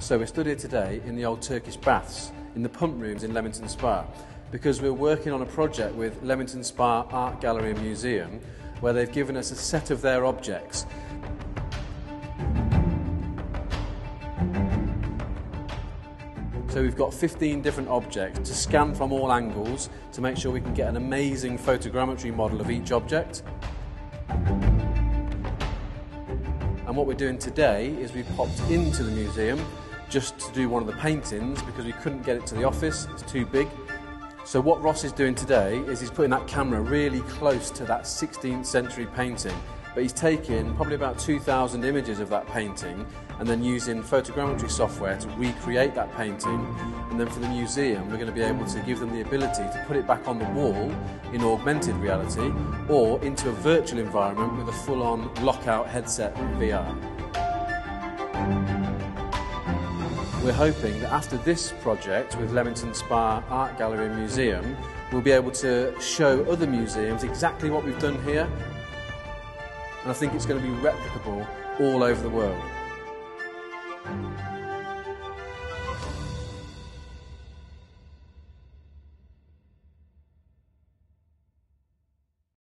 So we stood here today in the old Turkish baths, in the pump rooms in Leamington Spa, because we're working on a project with Leamington Spa Art Gallery and Museum, where they've given us a set of their objects. So we've got 15 different objects to scan from all angles to make sure we can get an amazing photogrammetry model of each object. And what we're doing today is we've popped into the museum just to do one of the paintings because we couldn't get it to the office, it's too big. So what Ross is doing today is he's putting that camera really close to that 16th century painting but he's taken probably about 2,000 images of that painting and then using photogrammetry software to recreate that painting. And then for the museum, we're going to be able to give them the ability to put it back on the wall in augmented reality or into a virtual environment with a full-on lockout headset VR. We're hoping that after this project with Leamington Spa Art Gallery and Museum, we'll be able to show other museums exactly what we've done here and I think it's going to be replicable all over the world.